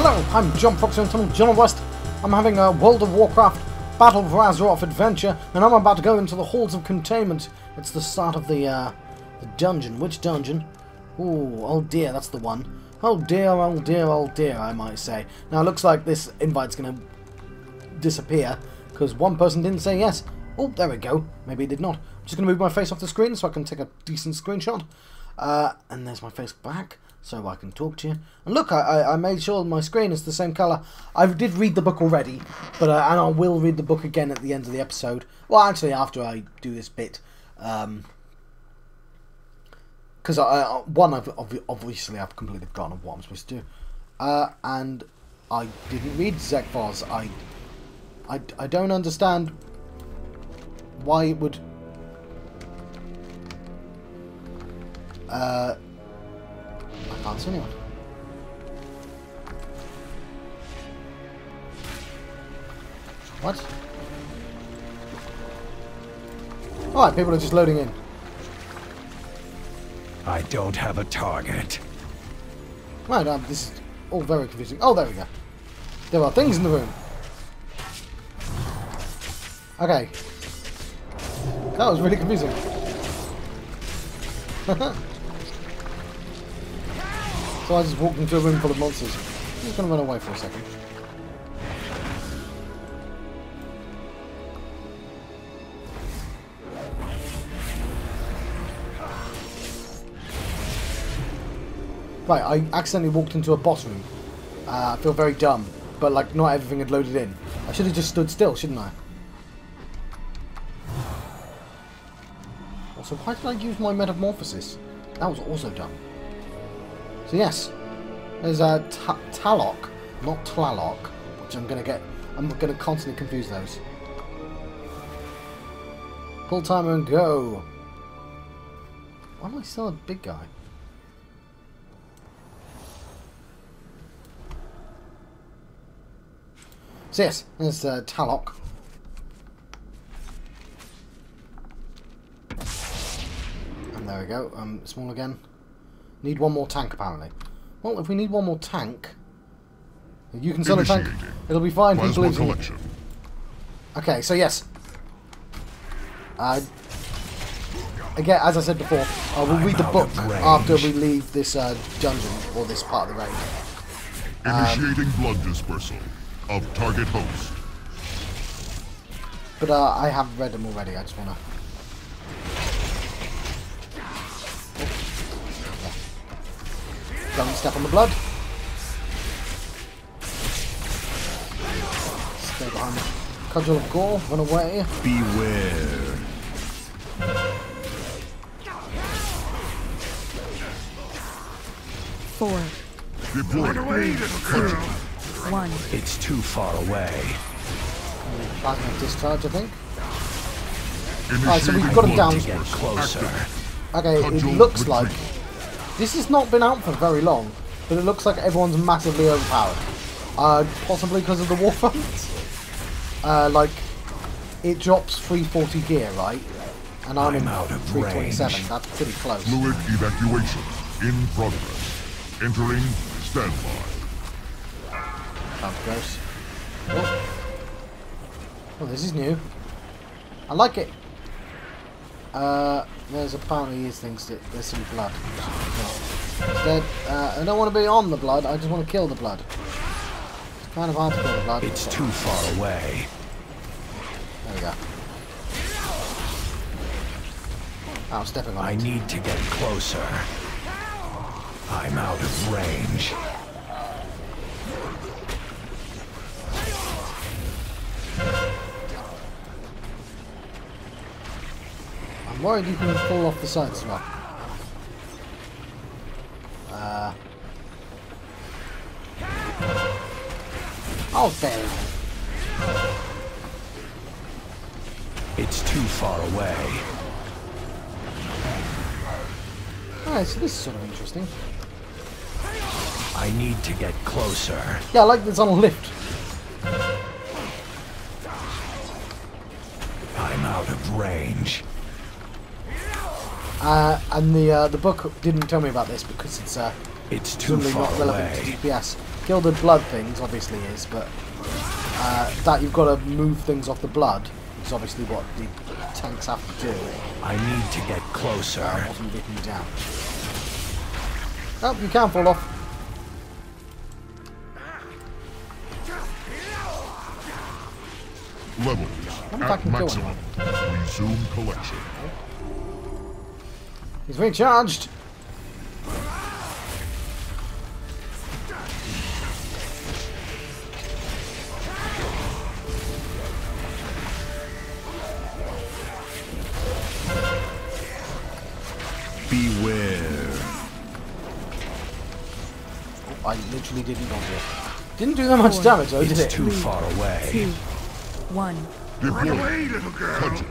Hello, I'm John Fox from John West. I'm having a World of Warcraft Battle for Azeroth adventure, and I'm about to go into the Halls of Containment. It's the start of the, uh, the dungeon. Which dungeon? Ooh, oh dear, that's the one. Oh dear, oh dear, oh dear, I might say. Now, it looks like this invite's going to disappear, because one person didn't say yes. Oh, there we go. Maybe he did not. I'm just going to move my face off the screen so I can take a decent screenshot. Uh, and there's my face back so I can talk to you. And look, I, I made sure my screen is the same colour. I did read the book already, but uh, and I will read the book again at the end of the episode. Well, actually, after I do this bit. Um, because I, I, one, I've obviously I've completely forgotten what I'm supposed to do, uh, and I didn't read Xephos. I, I, I don't understand why it would. Uh, I can't see anyone. What? Alright, people are just loading in. I don't have a target. Right, um, this is all very confusing. Oh, there we go. There are things in the room. Okay. That was really confusing. So I just walked into a room full of monsters. I'm just going to run away for a second. Right, I accidentally walked into a boss room. Uh, I feel very dumb, but like not everything had loaded in. I should have just stood still, shouldn't I? Also, why did I use my metamorphosis? That was also dumb. So yes, there's a Taloc, not Tlaloc, which I'm gonna get. I'm gonna constantly confuse those. Pull timer and go. Why am I still a big guy? So yes, there's uh, Taloc. And there we go. Um, small again. Need one more tank, apparently. Well, if we need one more tank... You can sell a tank. It'll be fine. Plasma collection. Okay, so yes. Uh, again, as I said before, uh, we'll read the book after we leave this uh, dungeon, or this part of the raid. Initiating um, blood dispersal of target host. But uh, I have read them already, I just want to... Don't step on the blood. Stay behind the cudgel of gore. Run away. Beware. Four. Deploy. Three. Two. One. It's too far away. Plasma discharge, I think. Alright, so we've got him down. Closer. Okay, it looks like this has not been out for very long, but it looks like everyone's massively overpowered. Uh, possibly because of the Warfront. Uh, like, it drops 340 gear, right? And I'm, I'm in out of 327. Range. That's pretty close. Fluid evacuation in progress. Entering standby. Sounds gross. Oh. oh, this is new. I like it. Uh, there's apparently these things that there's some blood. Instead, uh, I don't want to be on the blood, I just want to kill the blood. It's kind of hard to kill the blood. It's too far away. There we go. I'm stepping on I it. need to get closer. I'm out of range. I'm worried you fall off the side well. Uh. Oh, there. It's too far away. Alright, so this is sort of interesting. I need to get closer. Yeah, I like this on a lift. Uh, and the uh, the book didn't tell me about this because it's uh, It's too far not relevant away. to DPS. Kill the blood things obviously is, but uh, that you've got to move things off the blood is obviously what the tanks have to do. I need to get closer. Uh, wasn't getting you down. Oh, you can fall off. Levels wonder if at maximum. Resume collection. He's recharged. Beware. Oh, I literally didn't dodge it. Didn't do that much Four. damage though, did It's it? too far away. Two. One. away, little girl. Cudgel.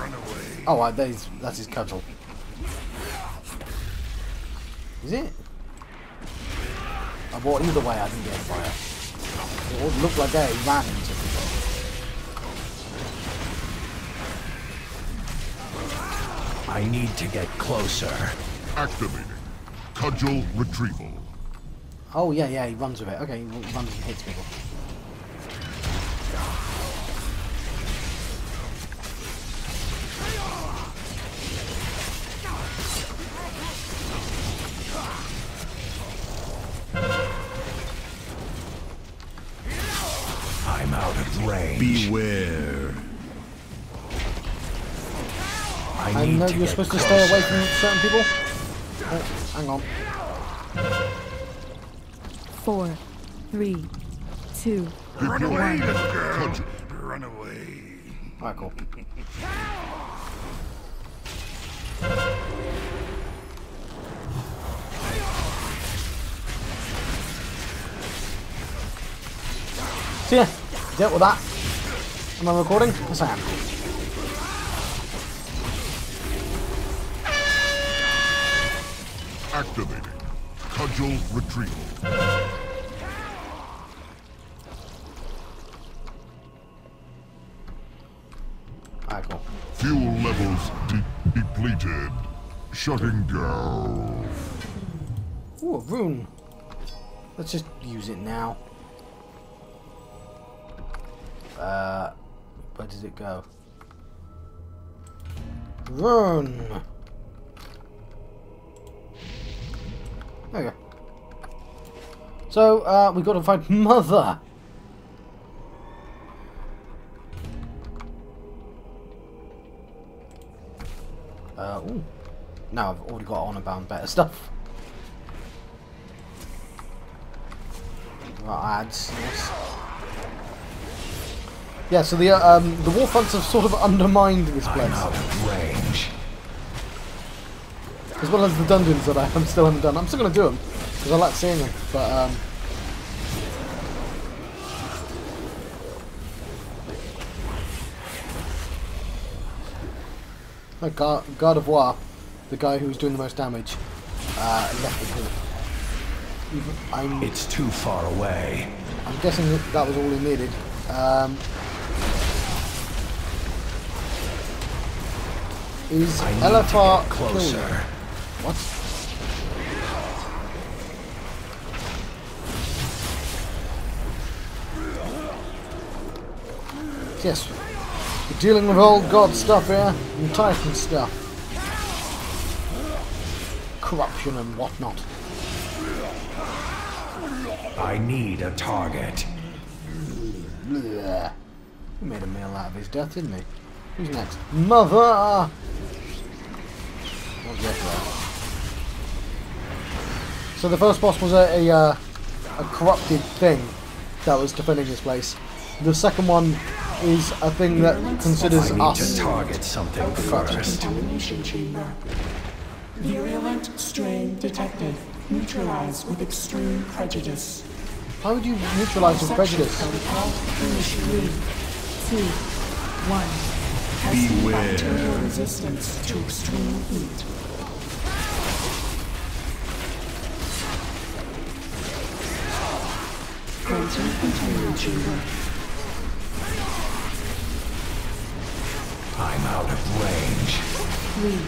Run away. Oh, right, that is, that's his cudgel. Is it? Oh, well, either way, I didn't get fire. It would look like they ran into people. I need to get closer. Activating. Cudgel retrieval. Oh, yeah, yeah, he runs with it. Okay, he runs and hits people. Know you're get supposed to stay away from certain people. Oh, hang on. Four. Three. Run away, One. little girl. Run away. Alright, cool. So yeah, dealt with that. Am I recording? Yes I am. Cudgel retrieval. Alright, cool. Fuel levels de- depleted. Shutting down. Ooh, a rune. Let's just use it now. Uh, where does it go? Rune. There you go. So, uh, we've got to find Mother. Uh, ooh. Now I've already got honor bound better stuff. Right, ads, yes. Yeah, so the uh, um, the war fronts have sort of undermined this place, range. as well as the dungeons that I am still haven't done. I'm still going to do them because I like seeing them, but um, like Gar God of War, the guy who was doing the most damage, uh, left the group. I'm It's too far away. I'm guessing that, that was all he needed. Um, is Elefar closer. clean? What? Yes, we're dealing with old god stuff here and Titan stuff. Corruption and whatnot. I need a target. Blech. He made a meal out of his death, didn't he? Who's next? Mother! What's left there? So the first boss was a, a, uh, a corrupted thing that was defending this place. The second one is a thing that considers I need us. to target something first. Contamination chamber. Virulent strain detected. Neutralized with extreme prejudice. How would you neutralize with prejudice? Protocol initiated. Two. One. Testing Beware. resistance to extreme heat. Granting containment chamber. Range. Three.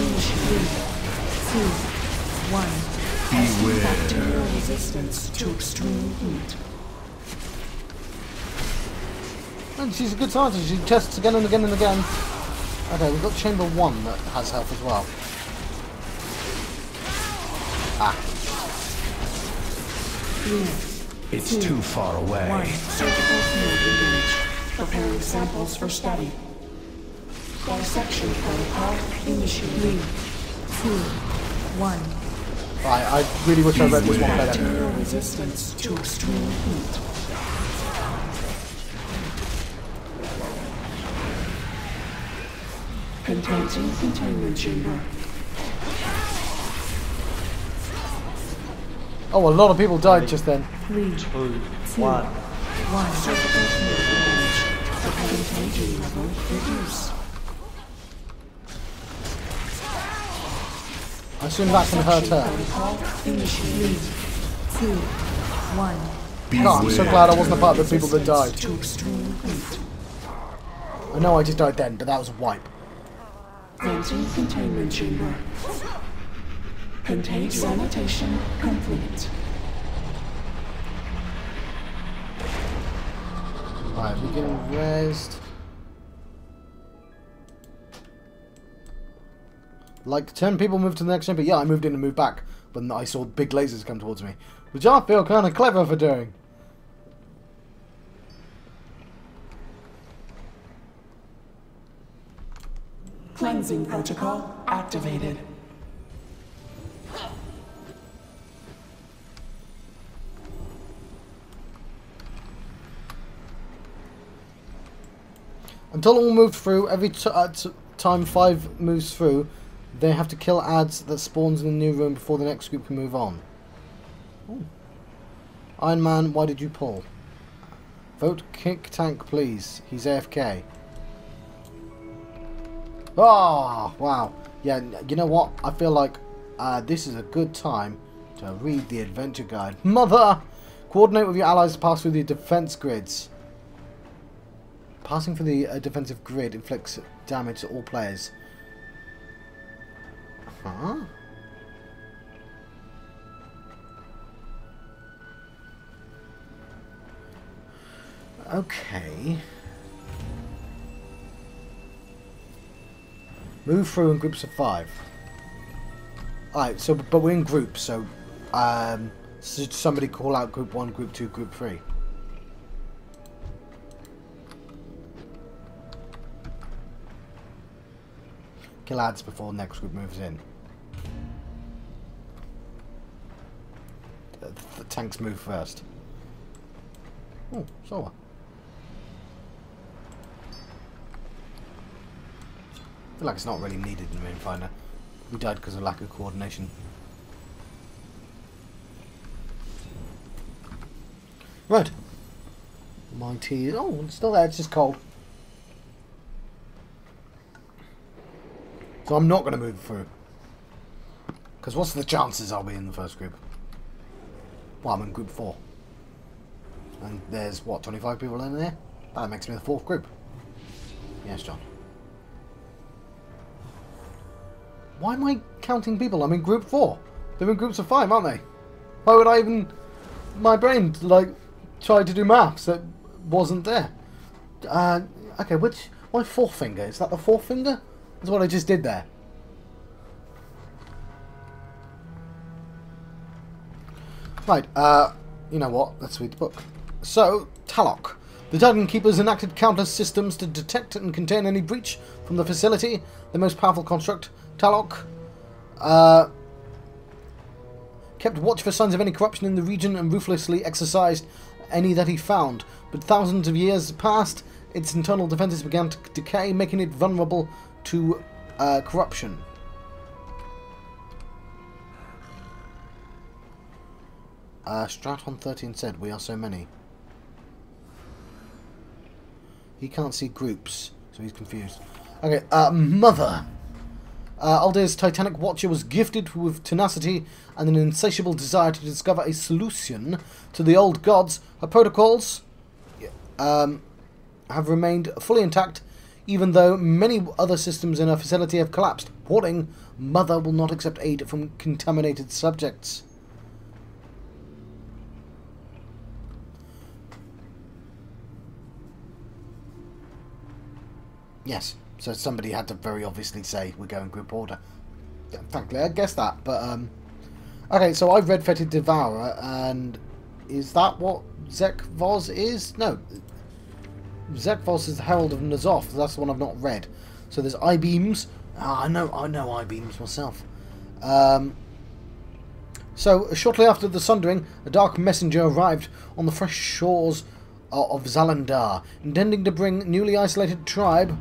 Initiated. Two. one. Beware. Bacterial resistance to extreme heat. And she's a good scientist. She tests again and again and again. Okay, we've got Chamber 1 that has health as well. Ah, Three, It's too far away. one. Surgical field engaged. Preparing samples for study. Dissection protocol initiated. Three, two, one. right, I really wish I read this one better. Bacterial resistance to extreme heat. Containing containment chamber. Oh, a lot of people died just then. Three, Two, two, one. one. Surgical. Contagion level reduced. I assume that can hurt her. Protocol. Three, two, one. Oh, I'm so glad I wasn't a part of the people that died. To extreme heat. I know I just died then, but that was a wipe. Venting containment chamber. Contain sanitation complete. Right, we getting raised. Like 10 people moved to the next chamber. Yeah, I moved in and moved back. But I saw big lasers come towards me. Which I feel kind of clever for doing. Cleansing protocol activated. Until all moved through, every t uh, t time five moves through, they have to kill ads that spawns in the new room before the next group can move on. Ooh. Iron Man, why did you pull? Vote kick tank, please. He's AFK. Oh, wow. Yeah, you know what? I feel like uh, this is a good time to read the adventure guide. Mother! Coordinate with your allies to pass through the defense grids. Passing through the uh, defensive grid inflicts damage to all players. Huh? Okay. Move through in groups of five. Alright, so but we're in groups, so um should somebody call out group one, group two, group three? Kill ads before next group moves in. Tanks move first. Oh, Sora. I feel like it's not really needed in the main finder. We died because of lack of coordination. Right. My tea is... Oh, it's still there. It's just cold. So I'm not going to move through. Because what's the chances I'll be in the first group? Well, I'm in group four. And there's, what, 25 people in there? That makes me the fourth group. Yes, John. Why am I counting people? I'm in group four. They're in groups of five, aren't they? Why would I even... My brain, like, try to do maths that wasn't there. Uh, okay, which... My fourth finger, is that the fourth finger? That's what I just did there. Right, uh, you know what? Let's read the book. So, Taloc. The Dungeon Keepers enacted countless systems to detect and contain any breach from the facility. The most powerful construct, Taloc, uh, kept watch for signs of any corruption in the region and ruthlessly exercised any that he found. But thousands of years passed, its internal defenses began to decay, making it vulnerable to uh, corruption. Uh, Straton 13 said, We are so many. He can't see groups, so he's confused. Okay, uh, Mother. Uh, Titanic Watcher was gifted with tenacity and an insatiable desire to discover a solution to the old gods. Her protocols um, have remained fully intact, even though many other systems in her facility have collapsed. Warning, Mother will not accept aid from contaminated subjects. Yes, so somebody had to very obviously say we're going group order. Yeah, Frankly, I guess that, but um, okay. So I've read Fetid Devourer, and is that what Zek'voz is? No, Zek'voz is the Herald of N'Zoth. That's the one I've not read. So there's I beams. Ah, I know, I know I beams myself. Um, so shortly after the sundering, a dark messenger arrived on the fresh shores of Zandalar, intending to bring newly isolated tribe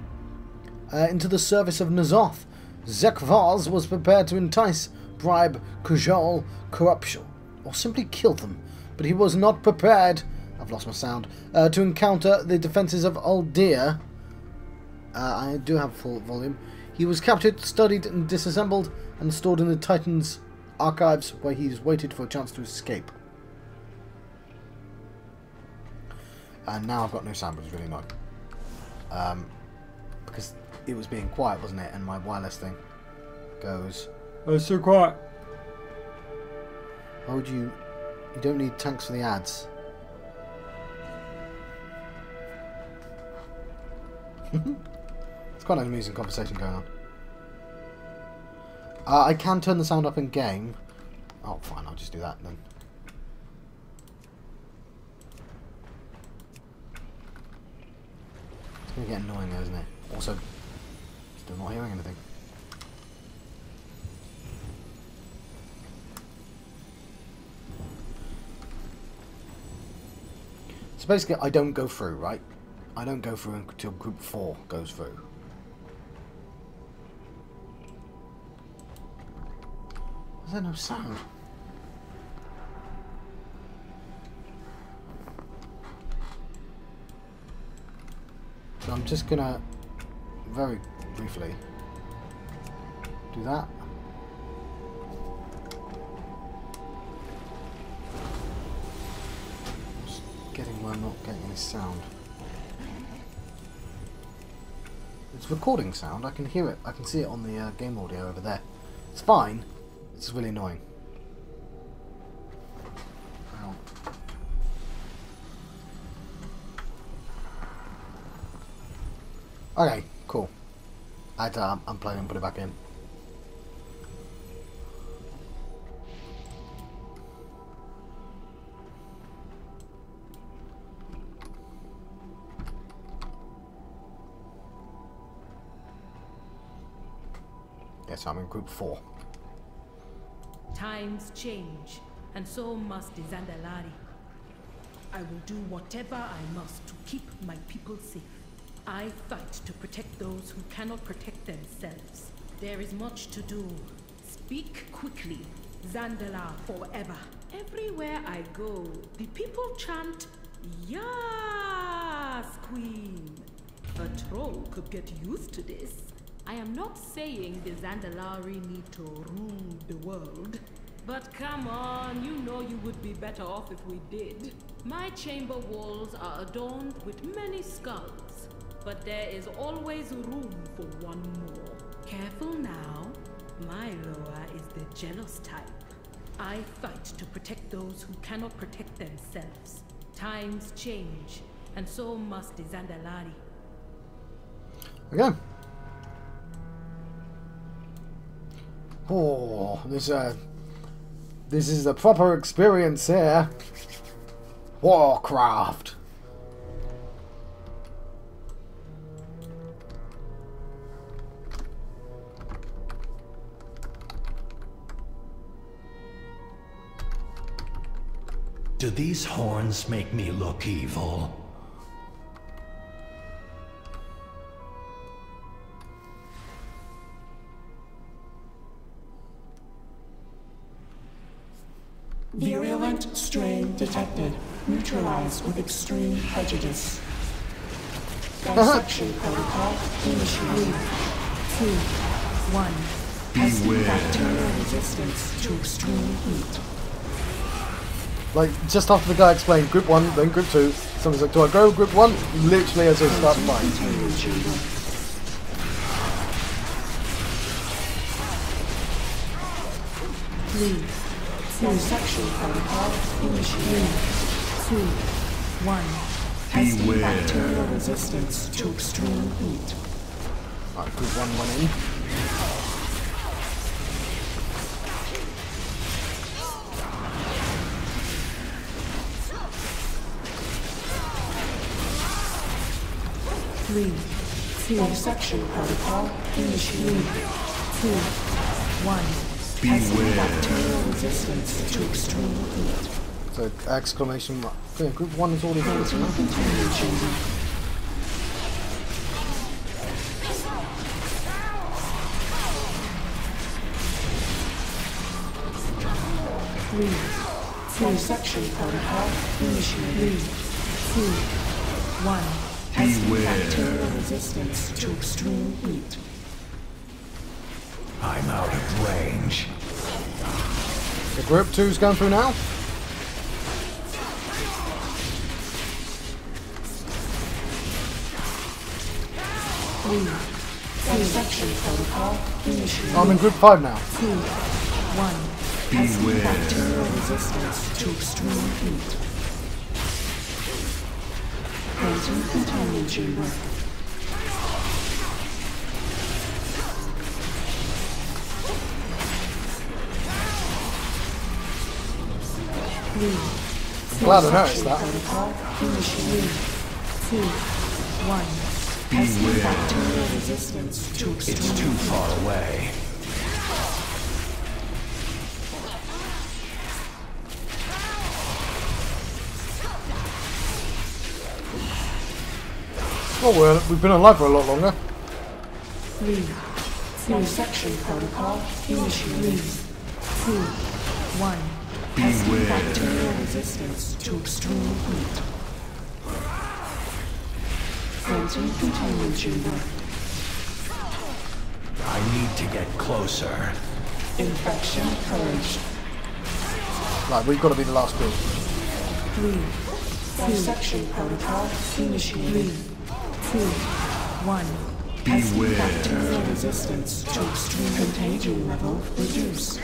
uh, into the service of N'Zoth. Zek'voz was prepared to entice, bribe, cajole, corruption, or simply kill them, but he was not prepared, I've lost my sound, uh, to encounter the defences of Uldir. Uh, I do have full volume. He was captured, studied, and disassembled, and stored in the Titan's archives, where he's waited for a chance to escape. And now I've got no sound, which is really annoying. Um, because it was being quiet, wasn't it? And my wireless thing goes, Oh, it's so quiet. Why would you... You don't need tanks for the ads. it's quite an amusing conversation going on. Uh, I can turn the sound up in game. Oh, fine, I'll just do that then. It's going to get annoying though, isn't it? Also, not hearing anything. So basically, I don't go through, right? I don't go through until group 4 goes through. Is there no sound? So I'm just gonna very briefly do that. Just getting where I'm not getting any sound. It's recording sound, I can hear it, I can see it on the uh, game audio over there. It's fine, it's really annoying. Okay. I had to um, unplug and put it back in. Yes, I'm in group four. Times change, and so must the Zandalari. I will do whatever I must to keep my people safe. I fight to protect those who cannot protect themselves. There is much to do. Speak quickly. Zandalar forever. Everywhere I go, the people chant, Yas, Queen. A troll could get used to this. I am not saying the Zandalari need to rule the world. But come on, you know you would be better off if we did. My chamber walls are adorned with many skulls, but there is always room for one more. Careful now. My Loa is the jealous type. I fight to protect those who cannot protect themselves. Times change, and so must the Zandalari. Okay. Oh, this uh, this is a proper experience here. Warcraft. Do these horns make me look evil? Virulent strain detected. Neutralized with extreme prejudice. Uh-huh. Dissection protocol initiated. Two, one. Testing bacterial resistance to extreme heat. Like, just after the guy explained group 1, then group 2, someone's like, do I go group 1? Literally as I start the fight. Beware. bacterial resistance to extreme heat. Alright, group one went in. Three, two, Section protocol initiated. two, one. Testing Beware. bacterial resistance to extreme heat. So exclamation mark. Okay, group one is already here. so now- Containment chamber. Three, two, Section protocol initiated. three, two, one. Testing Beware. resistance to extreme heat. I'm out of range. The group two's going through now. Three, Section. I'm in group five now. two, one. Testing Beware. bacterial resistance to extreme heat. Granting containment chamber. Glad I noticed that. Protocol initiated. two, one. Testing Beware. bacterial resistance to It's too far away. Well, we're, we've been alive for a lot longer. Three, two, Section protocol initiated. two, one. Beware. bacterial resistance to extreme heat. Granting containment chamber. I need to get closer. Infection purged. Right, we've got to be the last group. Three, Section protocol initiated. three, two, one. Testing Beware. bacterial resistance to extreme contagion level reduced.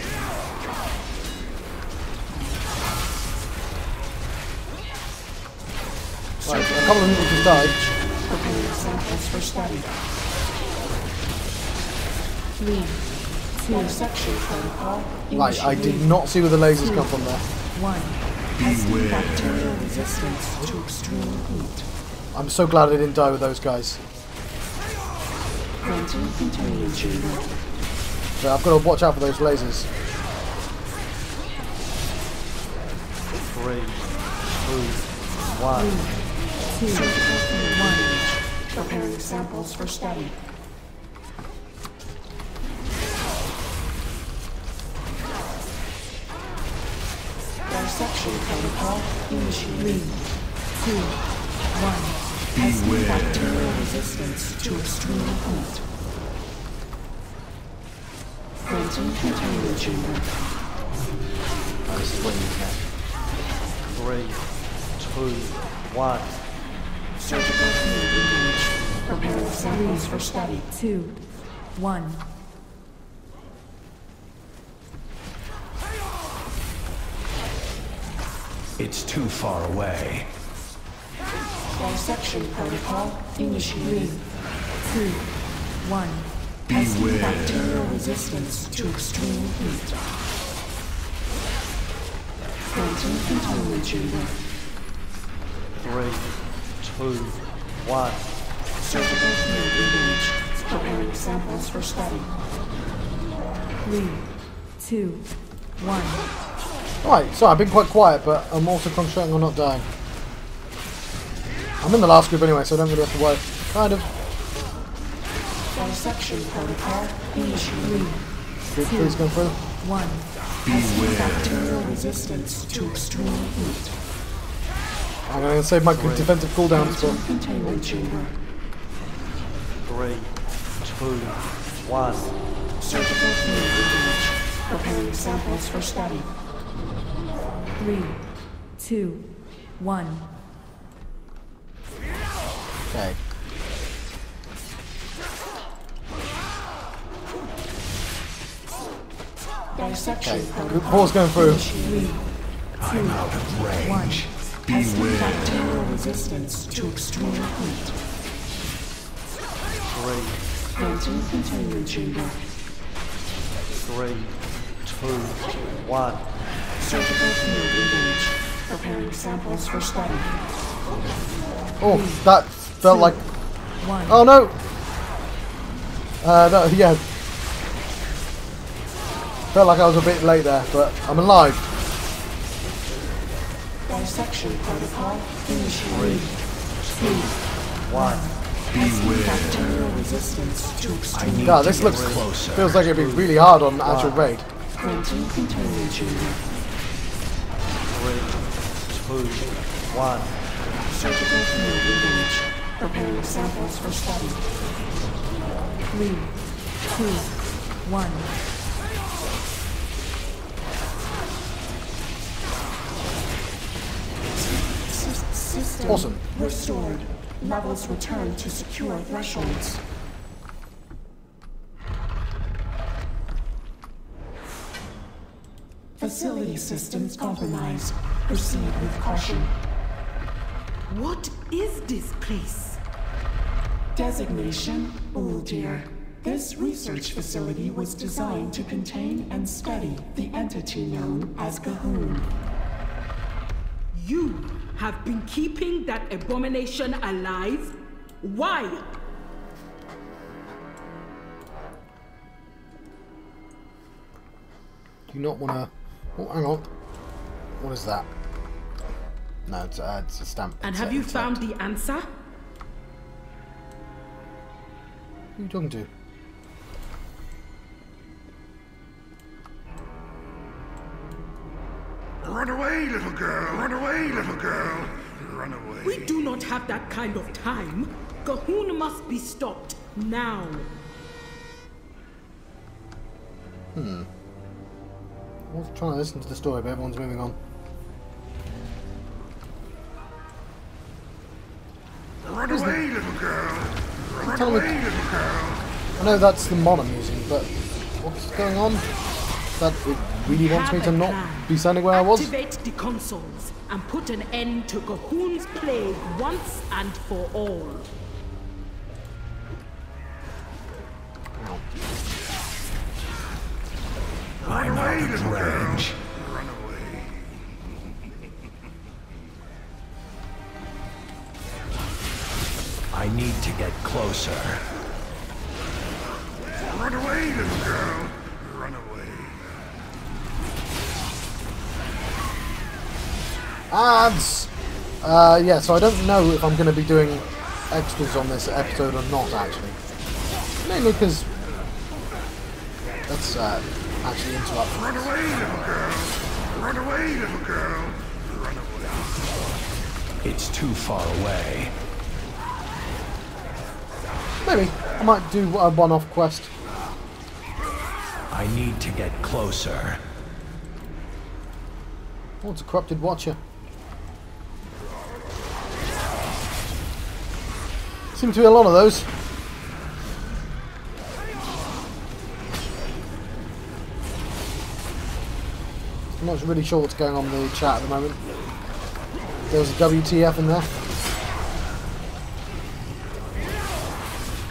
Right, a couple of people just died. Preparing samples for study. Three, two, Section protocol Right, I did not see where the lasers come from there. one. Testing Beware. bacterial resistance to extreme heat. I'm so glad I didn't die with those guys. So I've got to watch out for those lasers. Three, two, one. Preparing samples for study. Dissection protocol initiated. Two, one. Testing Beware. bacterial resistance to extreme heat. Granting containment chamber. You can. Three, two, one. Surgical field engaged. Preparing samples for study. Two, one. It's too far away. Dissection protocol initiated. Two, one. Testing Beware. bacterial resistance to extreme heat. Granting containment chamber. Three, two, one. Surgical field engaged. Preparing samples for study. Three, two, one. Right, so I've been quite quiet, but I'm also concentrating on not dying. I'm in the last group anyway, so I don't really have to worry. Kind of. Dissection protocol initiated. Group three's going through. One. Beware. Bacterial resistance to extreme heat. I'm going to save my defensive cooldowns for. Containment chamber. Three, two, one. Surgical field engaged. Preparing samples for study. Three, two, one. Okay. Good protocol. going through. I'm out of range. Beware. resistance to extreme heat. Three, Granting containment chamber. three, two, one. Surgical field engaged. Preparing samples for study. Oh, that felt like. One. Oh no! Uh, no, yeah. Felt like I was a bit late there, but I'm alive. Dissection protocol initiated. Two. One. Beware. bacterial resistance to I extreme need God, this looks closer. feels like it'd be really hard on actual raid. Granting containment. Three, two, one. Surgical field engaged. Preparing samples for study. Three, two, one. System Awesome. restored. Levels return to secure thresholds. Facility systems compromised. Proceed with caution. What is this place? Designation oh Uldir. This research facility was designed to contain and study the entity known as G'huun. You have been keeping that abomination alive? Why? Do you not want to? Oh, hang on. What is that? No, it's, uh, it's a stamp. And It's have you it's a- found the answer? Who are you talking to? Run away, little girl. Run away, little girl. Run away. We do not have that kind of time. G'huun must be stopped now. Hmm. I was trying to listen to the story, but everyone's moving on. Run Tell me- away, little girl. I know that's the mod I'm using, but what's going on? That it really wants me to not be standing where I was? Activate the consoles and put an end to G'huun's plague once and for all. Closer. Run away, little girl. Run away. Ads! Uh, yeah, so I don't know if I'm going to be doing extras on this episode or not, actually. Mainly because that's uh, actually interrupt. Run away, little girl. Run away, little girl. Run away. It's too far away. Maybe I might do a one-off quest. I need to get closer. Oh, it's a corrupted watcher. Seem to be a lot of those. I'm not really sure what's going on in the chat at the moment. There was a WTF in there.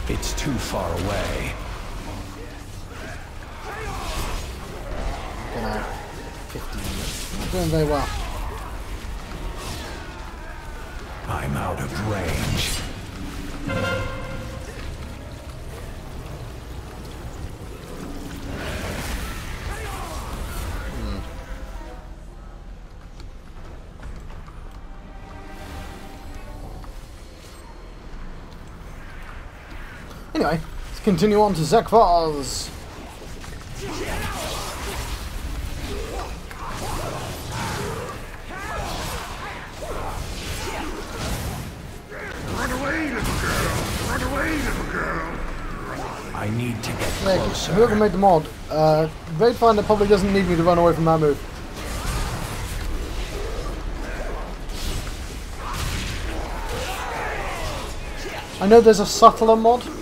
It's too far away. Gonna 15. Not doing very well. I'm out of range. Anyway, let's continue on to Zek'voz. Run away, little girl. Run away, little girl. I need to get Yeah, closer. whoever made the mod, uh, Raid Finder probably doesn't need me to run away from that move. I know there's a subtler mod.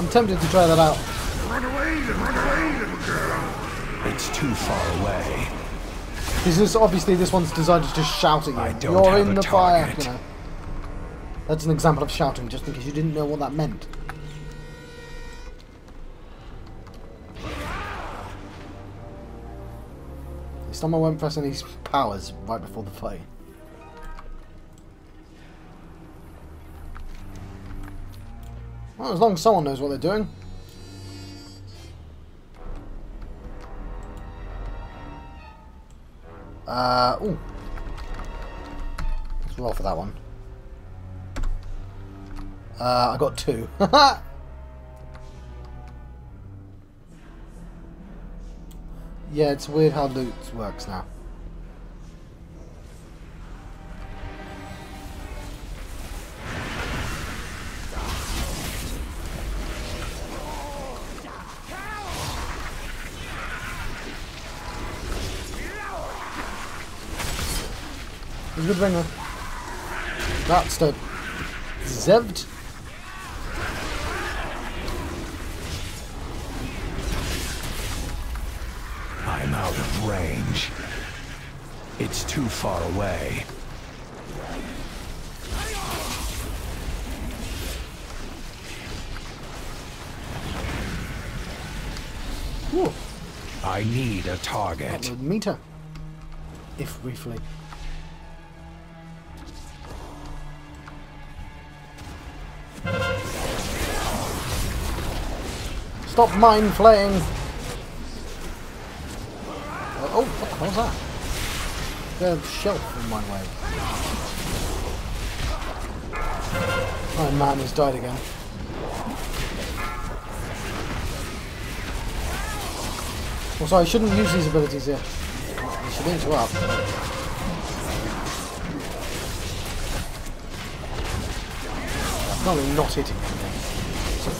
I'm tempted to try that out. Run away, run away, little girl. It's too far away. This is obviously this one's designed to just shout at you. I don't You're have in a the fire. You know. That's an example of shouting, just in case you didn't know what that meant. This time I won't press any powers right before the fight. Well, as long as someone knows what they're doing. Uh, ooh. Let's roll for that one. Uh, I got two. yeah, it's weird how loot works now. He's a good ringer. That's the Zevd. I'm out of range. It's too far away. Ooh, I need a target. meter. If briefly. Stop mind playing. Uh, oh, what the hell's that? The shelf in my way. Oh man, has died again. Sorry, I shouldn't use these abilities here. I should interrupt. Really not hitting anything.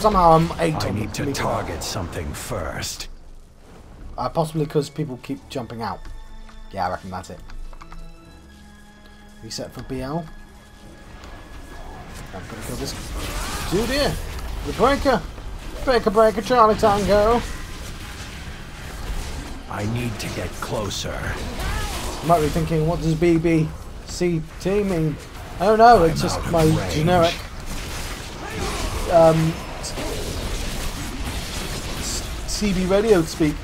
So somehow I'm eight I need to target something first. Uh, possibly because people keep jumping out. Yeah, I reckon that's it. Reset for BL. I'm gonna kill this dude here. The breaker. Breaker, breaker, Charlie Tango. I need to get closer. You might be thinking, what does BBCT mean? I don't know, it's I'm just my range. generic um, CB radio speak.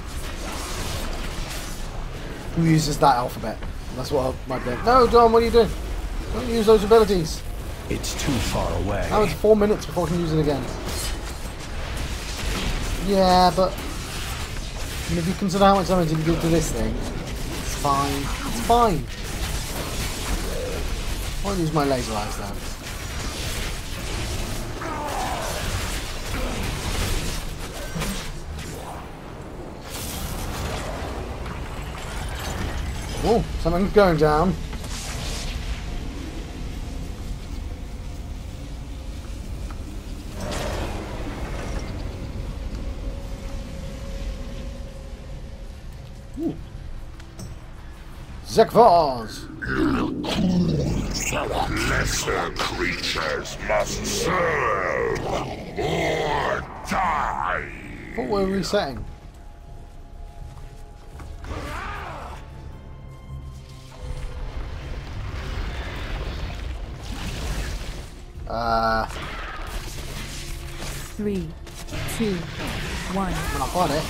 Who uses that alphabet? That's what I might be. No, John, what are you doing? Don't use those abilities. It's too far away. Now it's four minutes before I can use it again. Yeah, but I mean, if you consider how much damage you did to this thing, it's fine. It's fine. I'll use my laser eyes then. Oh, something's going down. Zek'voz! Lesser creatures must serve or die. What were we resetting? Uh, Three, two, one. when I find it.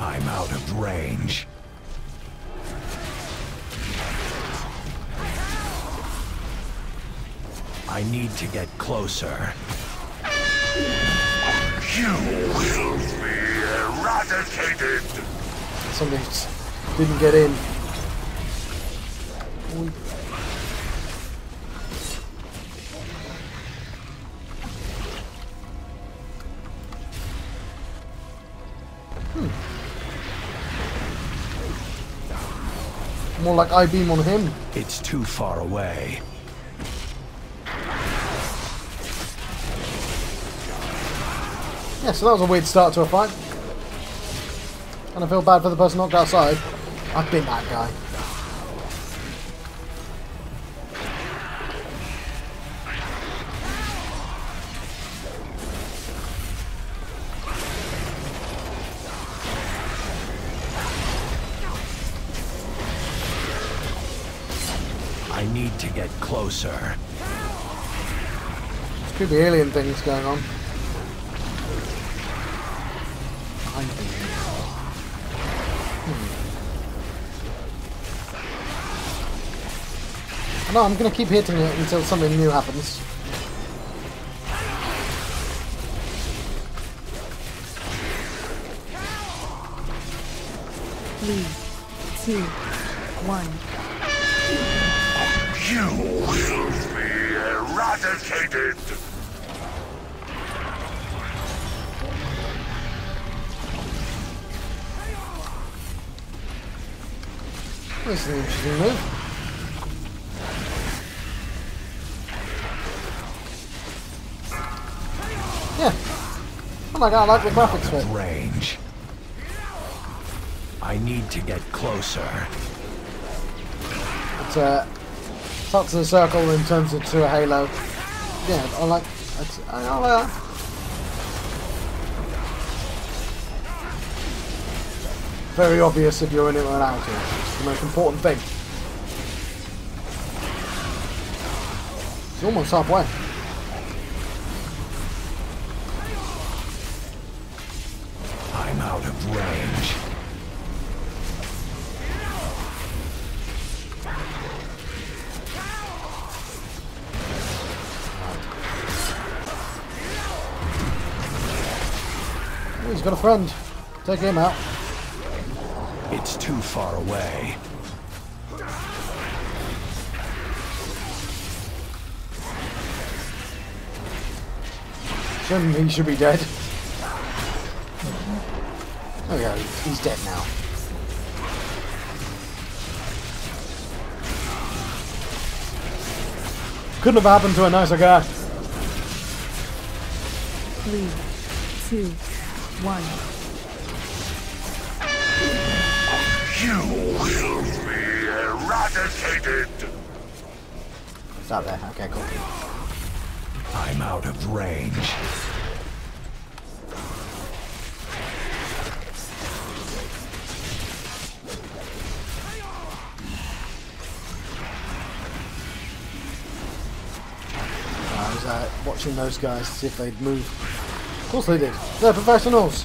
I'm out of range. I need to get closer. You will be eradicated. Somebody didn't get in. Hmm. More like I beam on him. It's too far away. Yeah, so that was a weird start to a fight. And I feel bad for the person knocked outside. I've been that guy. To get closer. There's creepy alien things going on. Behind me. Hmm. No, I'm gonna keep hitting it until something new happens. Three, two, Is an interesting move. Yeah. Oh my god, I like the graphics for it. Range. I need to get closer. It's uh, touch the circle in terms of to a halo. Yeah, I like. It's, I, I Very obvious if you're in it without it. It's the most important thing. It's almost halfway. I'm out of range. He's got a friend. Take him out. It's too far away. Shouldn't he should be dead. Oh yeah, he's dead now. Couldn't have happened to a nicer guy. Three, two, one. Eradicated! It's out there. Okay, cool. I'm out of range. I was uh, watching those guys to see if they'd move. Of course they did. They're professionals.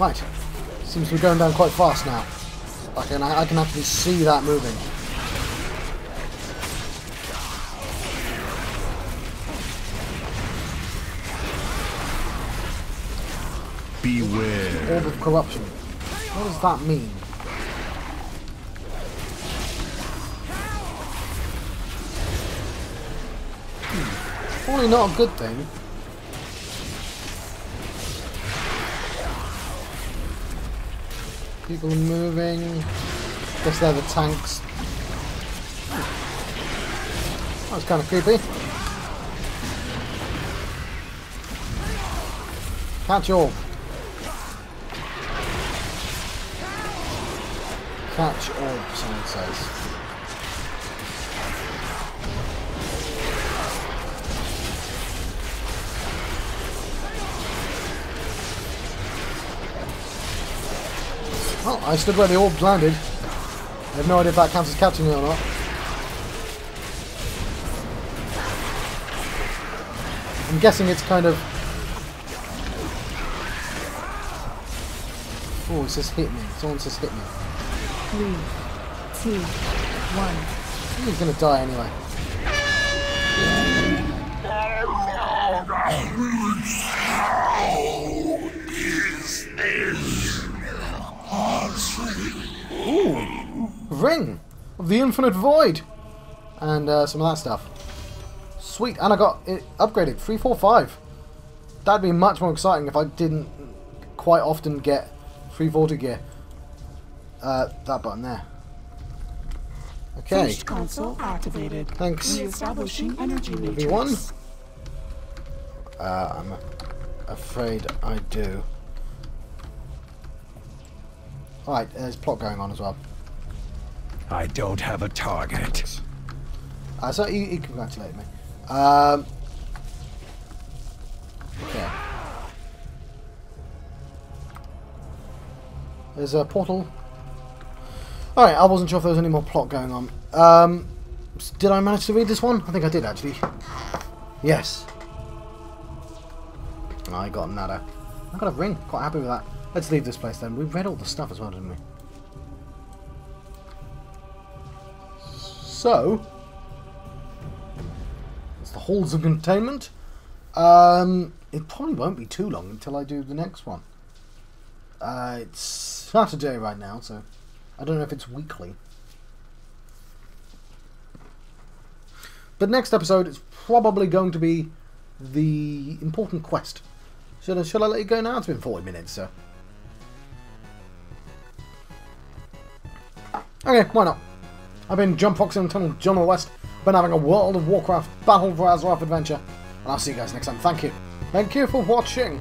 Right. Seems to be going down quite fast now. I can, I can actually see that moving. Beware. Orb of corruption. What does that mean? Hmm. Probably not a good thing. People moving. Guess they're the tanks. That's kind of creepy. Catch all. Catch all, someone says. Well, I stood where the orb landed. I have no idea if that counts as catching it or not. I'm guessing it's kind of... Oh, it says hit me. Someone says hit me. Three, two, one. He's gonna die anyway. Ooh, ring of the infinite void, and uh, some of that stuff. Sweet, and I got it upgraded three, four, five. That'd be much more exciting if I didn't quite often get free Vorta gear. Uh, that button there. Okay. First console activated. Thanks. Reestablishing energy Everyone? Uh, I'm afraid I do. Alright, there's plot going on as well. I don't have a target. Uh, so you, you congratulate me. Um, okay. There's a portal. Alright, I wasn't sure if there was any more plot going on. Um, did I manage to read this one? I think I did, actually. Yes. I got another. I got a ring. Quite happy with that. Let's leave this place then. We've read all the stuff as well, didn't we? So, it's the halls of containment. Um, it probably won't be too long until I do the next one. Uh, it's Saturday right now, so I don't know if it's weekly. But next episode is probably going to be the important quest. Should I, should I let you go now? It's been 40 minutes, so. Okay, why not? I've been John Fox and Tunnel John West. Been having a World of Warcraft Battle for Azeroth adventure. And I'll see you guys next time. Thank you. Thank you for watching.